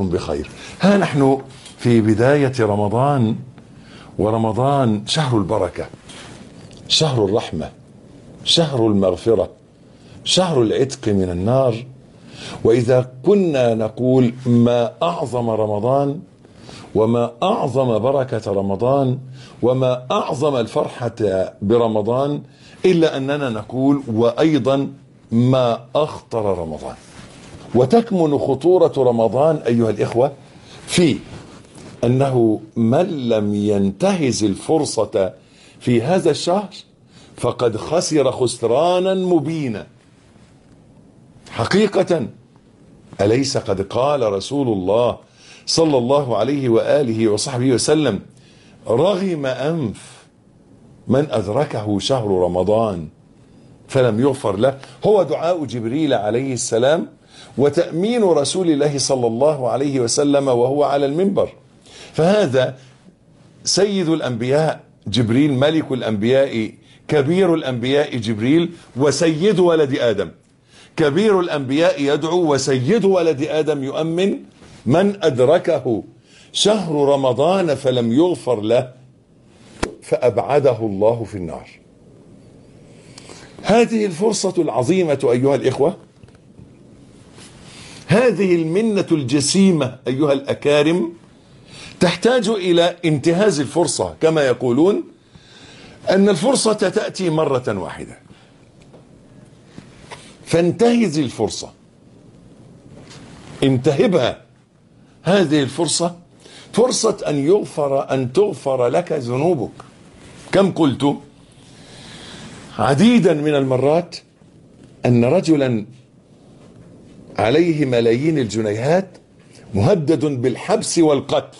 بخير. ها نحن في بداية رمضان ورمضان شهر البركة شهر الرحمة شهر المغفرة شهر العتق من النار. وإذا كنا نقول ما أعظم رمضان وما أعظم بركة رمضان وما أعظم الفرحة برمضان إلا أننا نقول وأيضا ما أخطر رمضان. وتكمن خطورة رمضان أيها الإخوة في أنه من لم ينتهز الفرصة في هذا الشهر فقد خسر خسرانا مبينا. حقيقة أليس قد قال رسول الله صلى الله عليه وآله وصحبه وسلم رغم أنف من أدركه شهر رمضان فلم يغفر له. هو دعاء جبريل عليه السلام وتأمين رسول الله صلى الله عليه وسلم وهو على المنبر. فهذا سيد الأنبياء جبريل ملك الأنبياء كبير الأنبياء جبريل وسيد ولد آدم. كبير الأنبياء يدعو وسيد ولد آدم يؤمن من أدركه شهر رمضان فلم يغفر له فأبعده الله في النار. هذه الفرصة العظيمة أيها الإخوة هذه المنة الجسيمة أيها الأكارم تحتاج إلى انتهاز الفرصة كما يقولون أن الفرصة تأتي مرة واحدة. فانتهز الفرصة. انتهبها. هذه الفرصة فرصة أن يغفر أن تغفر لك ذنوبك. كم قلت؟ عديدا من المرات أن رجلا عليه ملايين الجنيهات مهدد بالحبس والقتل.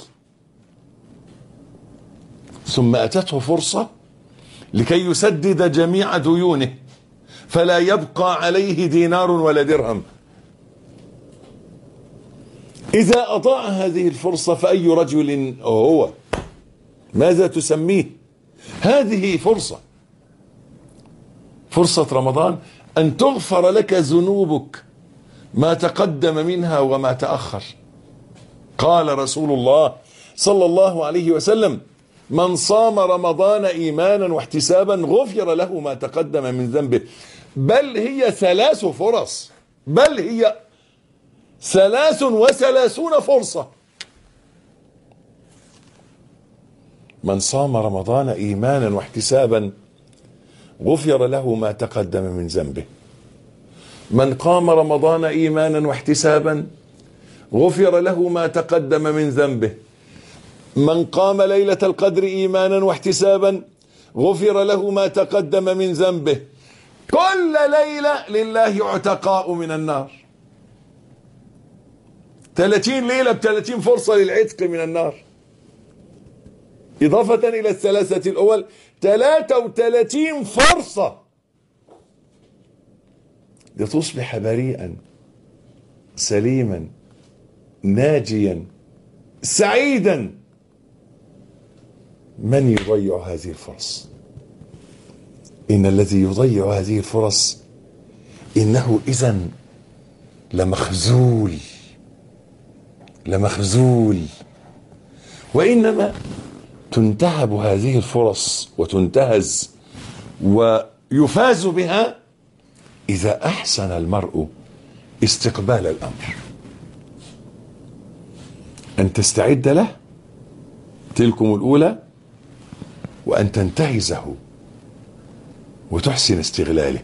ثم أتته فرصة لكي يسدد جميع ديونه فلا يبقى عليه دينار ولا درهم. إذا أضاع هذه الفرصة فأي رجل هو؟ ماذا تسميه؟ هذه فرصة. فرصة رمضان أن تغفر لك ذنوبك. ما تقدم منها وما تأخر. قال رسول الله صلى الله عليه وسلم من صام رمضان إيمانا واحتسابا غفر له ما تقدم من ذنبه. بل هي ثلاث فرص. بل هي ثلاث وثلاثون فرصة. من صام رمضان إيمانا واحتسابا غفر له ما تقدم من ذنبه. من قام رمضان إيمانا واحتسابا غفر له ما تقدم من ذنبه. من قام ليلة القدر إيمانا واحتسابا غفر له ما تقدم من ذنبه. كل ليلة لله عتقاء من النار. 30 ليلة ب 30 فرصة للعتق من النار. إضافة إلى الثلاثة الأول 33 فرصة لتصبح بريئا سليما ناجيا سعيدا. من يضيع هذه الفرص؟ إن الذي يضيع هذه الفرص إنه إذا لمخزول لمخزول. وإنما تنتهب هذه الفرص وتنتهز ويفاز بها إذا أحسن المرء استقبال الأمر. أن تستعد له تلكم الأولى وأن تنتهزه وتحسن استغلاله.